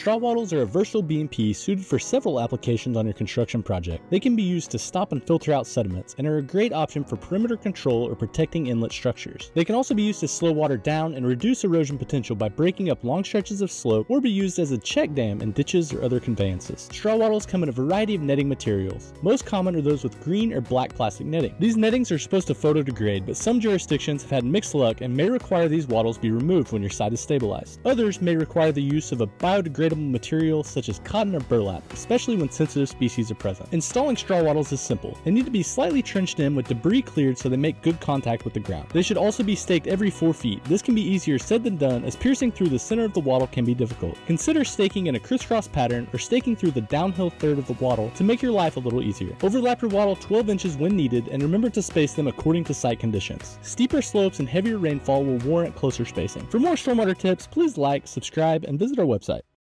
Straw wattles are a versatile BMP suited for several applications on your construction project. They can be used to stop and filter out sediments and are a great option for perimeter control or protecting inlet structures. They can also be used to slow water down and reduce erosion potential by breaking up long stretches of slope or be used as a check dam in ditches or other conveyances. Straw wattles come in a variety of netting materials. Most common are those with green or black plastic netting. These nettings are supposed to photodegrade, but some jurisdictions have had mixed luck and may require these wattles be removed when your site is stabilized. Others may require the use of a biodegradable material such as cotton or burlap, especially when sensitive species are present. Installing straw wattles is simple. They need to be slightly trenched in with debris cleared so they make good contact with the ground. They should also be staked every 4 feet. This can be easier said than done as piercing through the center of the wattle can be difficult. Consider staking in a crisscross pattern or staking through the downhill third of the wattle to make your life a little easier. Overlap your wattle 12 inches when needed and remember to space them according to site conditions. Steeper slopes and heavier rainfall will warrant closer spacing. For more stormwater tips, please like, subscribe, and visit our website.